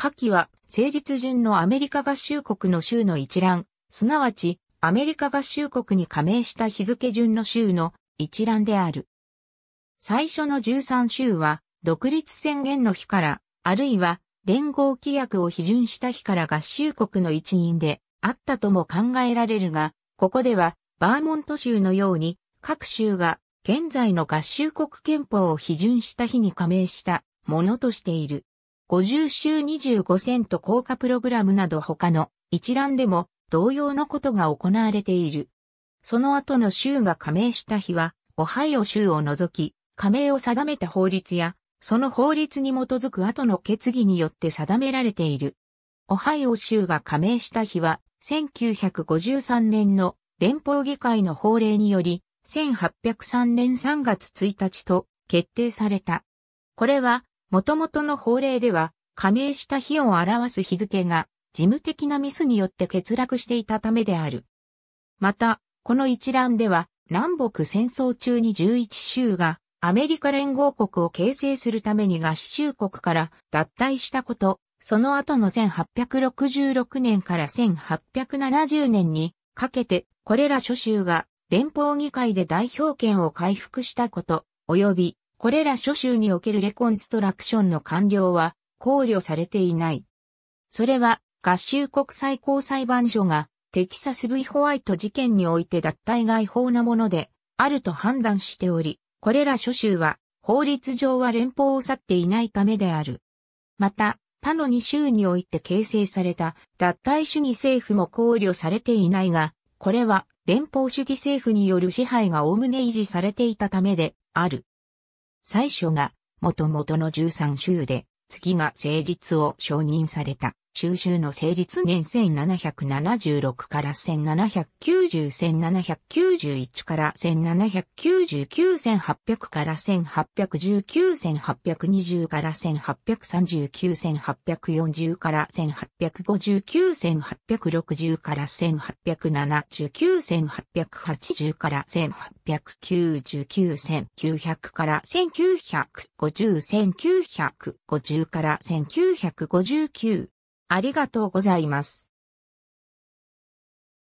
下記は成立順のアメリカ合衆国の州の一覧、すなわちアメリカ合衆国に加盟した日付順の州の一覧である。最初の13州は独立宣言の日から、あるいは連合規約を批准した日から合衆国の一員であったとも考えられるが、ここではバーモント州のように各州が現在の合衆国憲法を批准した日に加盟したものとしている。50州25セント効果プログラムなど他の一覧でも同様のことが行われている。その後の州が加盟した日は、オハイオ州を除き、加盟を定めた法律や、その法律に基づく後の決議によって定められている。オハイオ州が加盟した日は、1953年の連邦議会の法令により、1803年3月1日と決定された。これは、元々の法令では、加盟した日を表す日付が事務的なミスによって欠落していたためである。また、この一覧では、南北戦争中に11州がアメリカ連合国を形成するために合衆国から脱退したこと、その後の1866年から1870年にかけて、これら諸州が連邦議会で代表権を回復したこと、及び、これら諸州におけるレコンストラクションの完了は考慮されていない。それは合衆国最高裁判所がテキサス V ホワイト事件において脱退外法なものであると判断しており、これら諸州は法律上は連邦を去っていないためである。また、他の2州において形成された脱退主義政府も考慮されていないが、これは連邦主義政府による支配が概ね維持されていたためである。最初が元々の13州で、月が成立を承認された。収集の成立年1776から1790-1791から1799-1800から1819-1820から1839-1840から1859-1860から1879-1880から1899-1900から1950-1950から1959ありがとうございます。